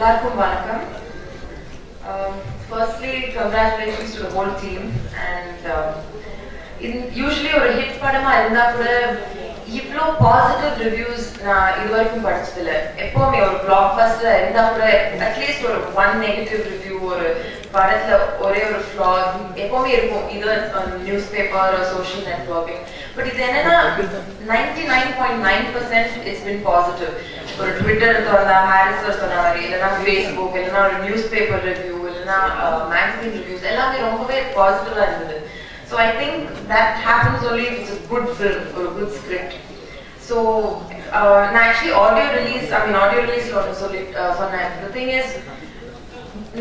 எல்லாருக்கும் வணக்கம் firstly congratulations to whole team and usually ஒரு ஹிட் படமா இருந்தா கூட இவ்வளோ பாசிட்டிவ் ரிவ்யூஸ் நான் இது வரைக்கும் படிச்சதில்ல. எப்பவுமே ஒரு பிளாக் பஸ்ட்ல இருந்தா கூட அட்லீஸ்ட் ஒரு ஒன் நெகட்டிவ் ரிவ்யூ ஒரு படத்துல ஒரே ஒரு ஃப்ளா எப்பவுமே இருக்கும். இது news paper social networking but இது என்னன்னா ninety nine point nine percent it's been positive ஒரு ட்விட்டர் திறந்தா ஹாரிஸ் சொன்ன மாதிரி இல்லைன்னா ஃபேஸ்புக் இல்லைன்னா ஒரு நியூஸ் பேப்பர் ரிவ்யூ இல்லைன்னா uh, மேக்சின் ரிவ்யூஸ் எல்லாமே ரொம்பவே பாசிட்டிவா இருந்தது. So I think that happens only it's good film ஒரு குட் ஸ்கிரிப்ட் ஸோ நான் ஆக்சுவலி ஆடியோ ரிலீஸ் ஐ மீன் ஆடியோ ரிலீஸ் ஒன்று சொல்லி சொன்னேன் த திங் இஸ்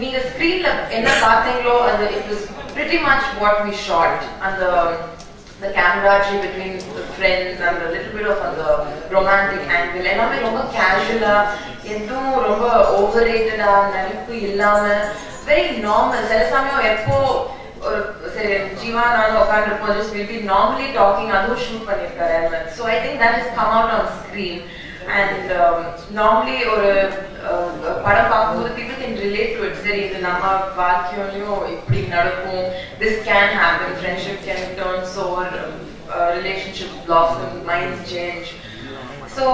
நீங்க ஸ்கிரீன்ல என்ன பார்த்தீங்களோ அது it was pretty much what we short அந்த the camaraderie between the friends and a little bit of அந்த romantic angle எல்லாமே ரொம்ப கேஷுவலா எதுவும் ரொம்ப ஓவர் ரேட்டடா நடிப்பு இல்லாம வெரி நார்மல் சில சமயம் எப்போ or say Jivan Rano, I can't will be normally talking Adho shoot panirkaranga. So I think that has come out on screen. And um, normally or படம் பார்க்கும்போது people can relate to it. சரி இது நம்ம வாழ்க்கையோலையும் இப்படி நடக்கும் this can happen, friendship can turn sour, um, uh, Relationship relationships blossom, minds change. So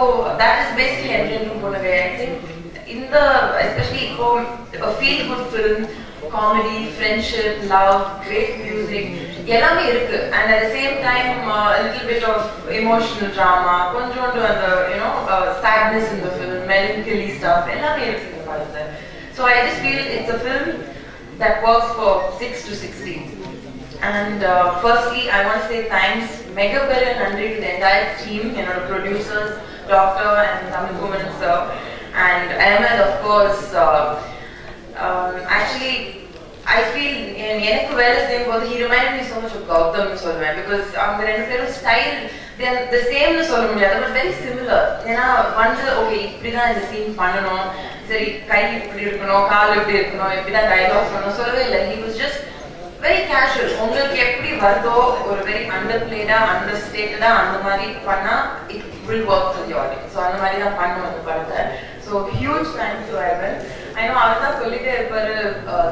that is basically Endrendrum Punnagai. I think in the, especially for a feel-good film, comedy friendship love great music எல்லாமே இருக்கு and at the same time uh, a little bit of emotional drama கொஞ்சோண்டு அந்த you know uh, sadness in the film melancholy stuff எல்லாமே இருக்கு இந்த படத்துல so I just feel it's a film that works for 6 to 16 and uh, firstly I want to say thanks mega பெரிய நன்றி to the entire team என்னோட producers doctor and Tamil woman sir and Ahmed of course uh, um, actually I feel எனக்கு வேலை செய்யும் போது he reminded me so Gautham சொல்லுவேன் because அவங்க ரெண்டு பேரும் ஸ்டைல் த சேம்னு சொல்ல முடியாது பட் வெரி சிமிலர் ஏன்னா வந்து ஓகே இப்படிதான் இந்த சீன் பண்ணணும். சரி கை இப்படி இருக்கணும் கால் இப்படி இருக்கணும் இப்படிதான் டைலாக் பண்ணணும். சொல்லவே இல்லை. He was just very casual உங்களுக்கு எப்படி வருதோ ஒரு வெரி அண்டர் பிளேடா அண்டர் ஸ்டேட்டடா அந்த மாதிரி பண்ணா it will work for the audience so அந்த மாதிரி தான் பண்ணணும் அந்த படத்தை. So huge thanks to I no அவர் தான் சொல்லிட்டே இருப்பாரு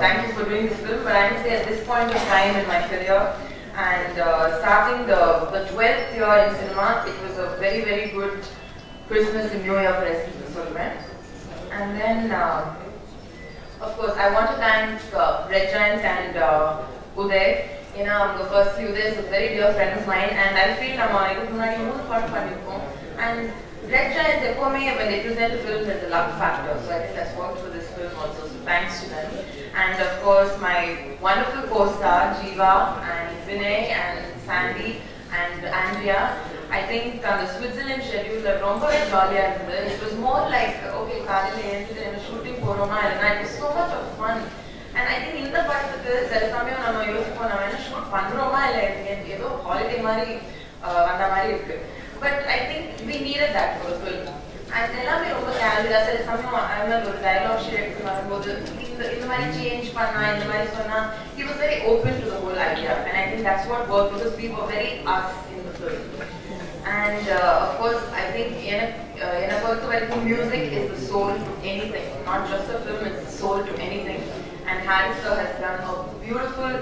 thank you for doing this film but I say at this point of time in my career and uh, starting the, the 12th year in cinema, it was a very, very good Christmas and New Year present to Solomon. And then, uh, of course, I want to thank uh, Red Giant and uh, Uday. You know, the firstly, Uday is a very dear friend of mine, and I feel நம்ம இதுக்கு முன்னாடி மூணு பாட்டு பண்ணியிருக்கோம் and Red Giant எப்பவுமே when they present a film there's a luck factor, so I think that's worked for thanks to them. And of course, my wonderful co-star, Jiiva and Vinay, and Sandy, and Andrea. I think the Switzerland schedule, it was more like, okay, we're shooting for Roma, and it was so much of fun. And I think in the part of this, there is something on our YouTube shoot fun Roma, and it was a holiday uh, Mari, uh, but I think we needed that for a film. And he was very open to the whole idea, and I think that's what worked because we were very us in the film. And uh, of course, I think in a in a film, music is the soul to anything, not just a film. It's the soul to anything. And Harris Sir has done a beautiful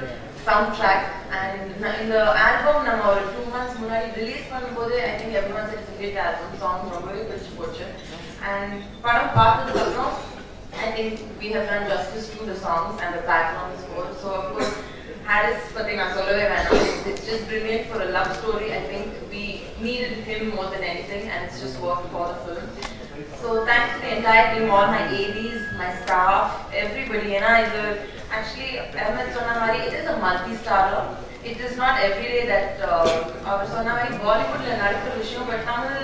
soundtrack. And in the album, number two months, Munari released one I think everyone said it's a great album. Songs are very good to watch it. And part of part of the film, I think we have done justice to the songs and the platform as well. So of course, Harris Fatima Solowe it's just brilliant for a love story. I think we needed him more than anything and it's just worked for the film. So thanks to the entire team, all my ADs, my staff, everybody. And I will actually, Ahmed Sonamari, it is a multi-starter. It is not every day that uh, our Sonamari Bollywood and Narikku Vishnu, but Tamil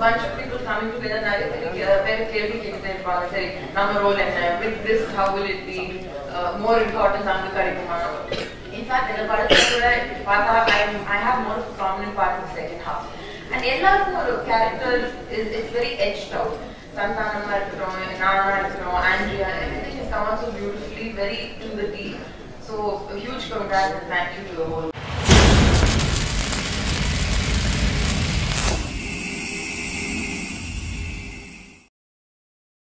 bunch of people coming together நிறைய பேர் பேர் கேள்வி கேட்டுட்டே இருப்பாங்க சரி நம்ம role என்ன with this how will it be more importance அங்க கிடைக்குமா இன்ஃபேக்ட் இந்த படத்துல கூட பார்த்தா ஐ I have more prominent part in second half and எல்லாருக்கும் ஒரு character is it's very edge out சந்தானமா இருக்கிறோம் நானா இருக்கிறோம் Andrea everything is come out so beautifully very to the deep so a huge congrats and thank